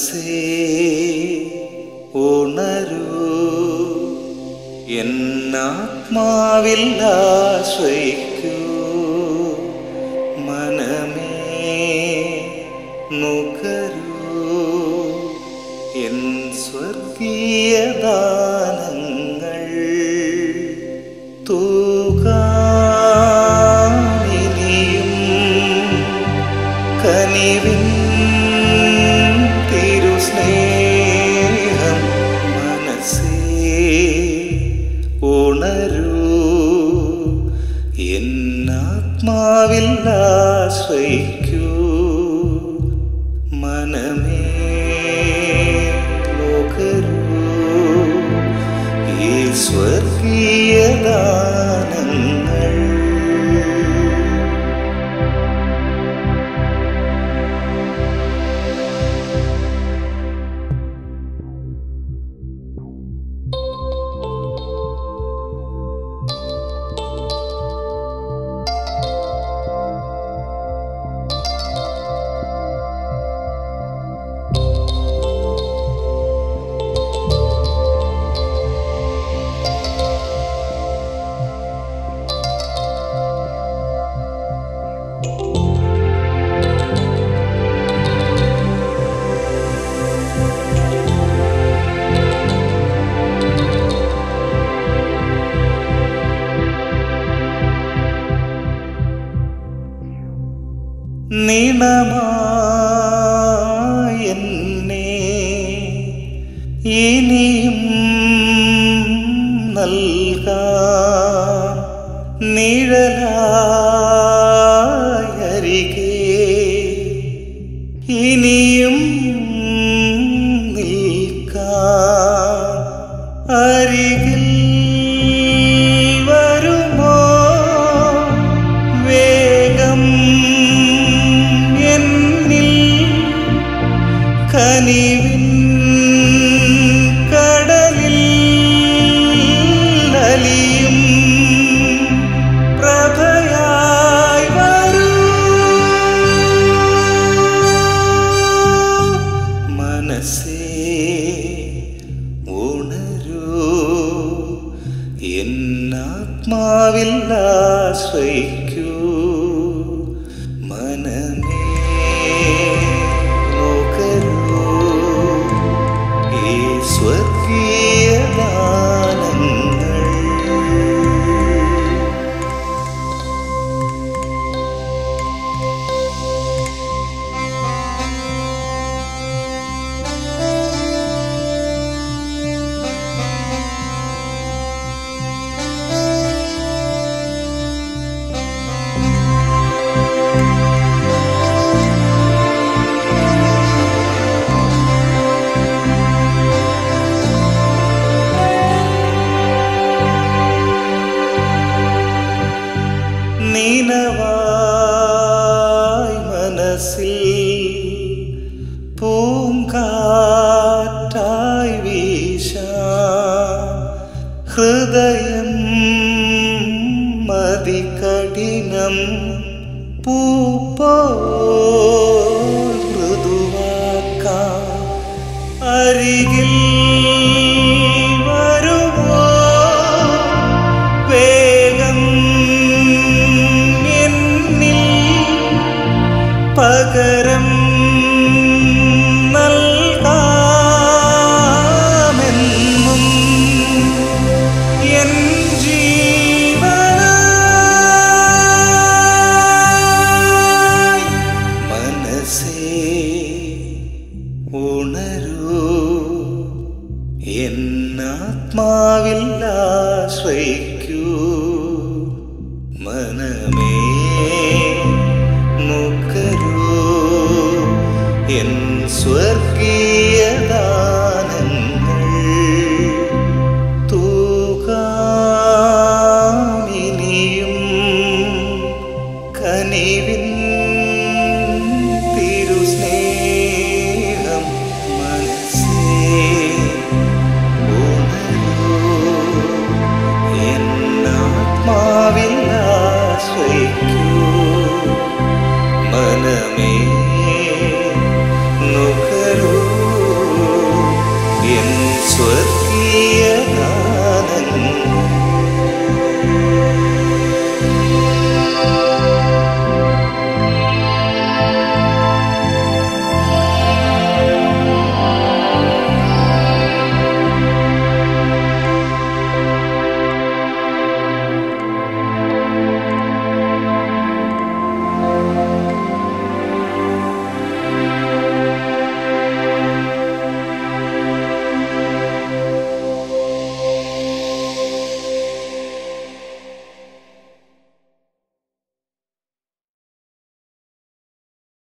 മനസ്സേ ഉണരൂ. എന്നാത്മാവിൽ ആശ്രയിക്കൂ. മനമേ നുകരൂ. എൻ സ്വർഗീയതാ എന്നാത്മാവിൽ നിണമായെന്നെ. ഇനിയും നൽകാം നിഴലായരികെ ആശ്രയിക്കൂ ഹൃദയം മതികഠിനം പൂപ്പോ മൃദുവാക്ക. അരികിൽ മനസ്സേ ഉണരൂ. എന്നാത്മാവിൽ ആശ്രയിക്കൂ. മനമേ നുകരൂ എൻ സ്വർഗീയദാനങ്ങൾ തൂകാമിനിയും കനിവിൻ